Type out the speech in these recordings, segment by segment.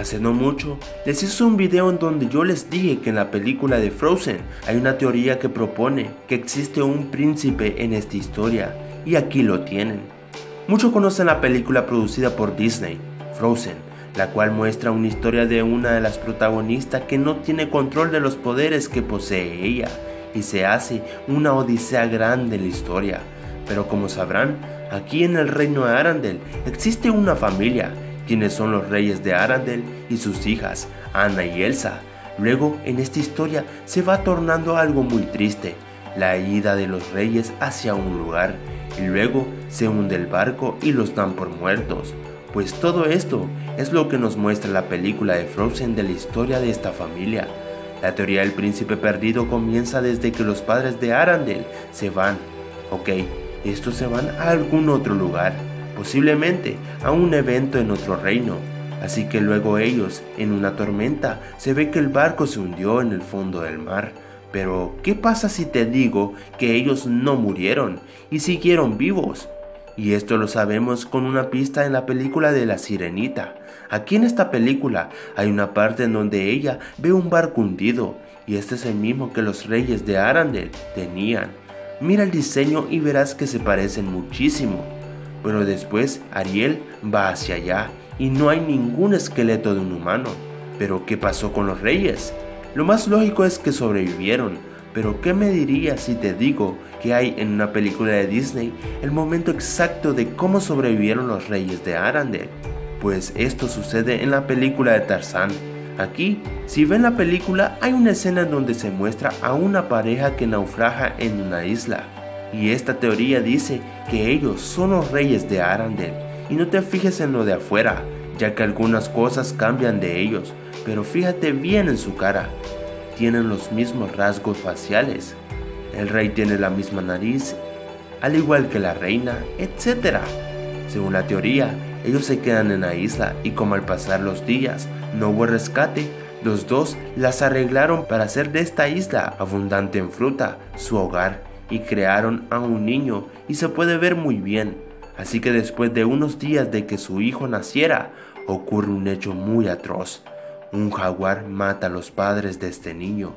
Hace no mucho les hice un video en donde yo les dije que en la película de Frozen hay una teoría que propone que existe un príncipe en esta historia y aquí lo tienen. Muchos conocen la película producida por Disney, Frozen, la cual muestra una historia de una de las protagonistas que no tiene control de los poderes que posee ella y se hace una odisea grande en la historia. Pero como sabrán, aquí en el reino de Arandel existe una familia quienes son los reyes de Arandel y sus hijas, Anna y Elsa. Luego, en esta historia se va tornando algo muy triste, la ida de los reyes hacia un lugar, y luego se hunde el barco y los dan por muertos. Pues todo esto es lo que nos muestra la película de Frozen de la historia de esta familia. La teoría del príncipe perdido comienza desde que los padres de Arandel se van. Ok, estos se van a algún otro lugar posiblemente a un evento en otro reino. Así que luego ellos, en una tormenta, se ve que el barco se hundió en el fondo del mar. Pero, ¿qué pasa si te digo que ellos no murieron y siguieron vivos? Y esto lo sabemos con una pista en la película de la sirenita. Aquí en esta película hay una parte en donde ella ve un barco hundido y este es el mismo que los reyes de Arandel tenían. Mira el diseño y verás que se parecen muchísimo. Pero después Ariel va hacia allá y no hay ningún esqueleto de un humano. Pero ¿qué pasó con los reyes? Lo más lógico es que sobrevivieron, pero ¿qué me dirías si te digo que hay en una película de Disney el momento exacto de cómo sobrevivieron los reyes de Arandel? Pues esto sucede en la película de Tarzán. Aquí, si ven la película, hay una escena en donde se muestra a una pareja que naufraga en una isla. Y esta teoría dice que ellos son los reyes de Arandel. Y no te fijes en lo de afuera, ya que algunas cosas cambian de ellos, pero fíjate bien en su cara. Tienen los mismos rasgos faciales. El rey tiene la misma nariz, al igual que la reina, etc. Según la teoría, ellos se quedan en la isla y como al pasar los días no hubo rescate, los dos las arreglaron para hacer de esta isla abundante en fruta su hogar y crearon a un niño y se puede ver muy bien. Así que después de unos días de que su hijo naciera, ocurre un hecho muy atroz. Un jaguar mata a los padres de este niño.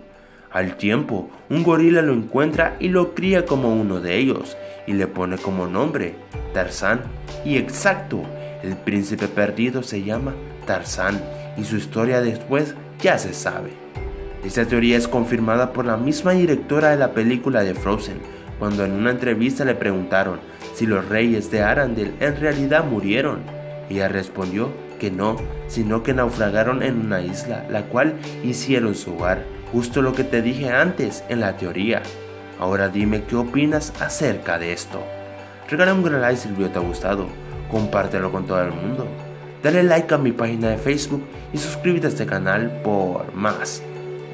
Al tiempo, un gorila lo encuentra y lo cría como uno de ellos y le pone como nombre Tarzán. Y exacto, el príncipe perdido se llama Tarzán y su historia después ya se sabe. Esta teoría es confirmada por la misma directora de la película de Frozen, cuando en una entrevista le preguntaron si los reyes de Arandel en realidad murieron. Ella respondió que no, sino que naufragaron en una isla, la cual hicieron su hogar, justo lo que te dije antes en la teoría. Ahora dime qué opinas acerca de esto. Regala un gran like si el video te ha gustado, compártelo con todo el mundo, dale like a mi página de Facebook y suscríbete a este canal por más.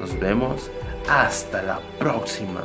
Nos vemos hasta la próxima.